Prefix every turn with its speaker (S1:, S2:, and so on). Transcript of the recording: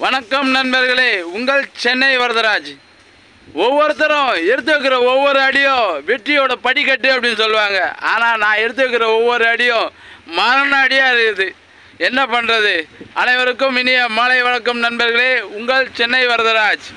S1: வணக்கம் நண்பர்களே உங்கள் சென்னை வரதராஜ். ஒவ்வொருத்தரும் எடுத்து வைக்கிற ஒவ்வொரு அடியும் வெற்றியோட படிக்கட்டு அப்படின்னு சொல்லுவாங்க. ஆனால் நான் எடுத்து வைக்கிற ஒவ்வொரு அடியும் மரண அடியாக இருக்குது. என்ன பண்ணுறது அனைவருக்கும் இனிய மாலை வணக்கம் நண்பர்களே உங்கள் சென்னை வரதராஜ்.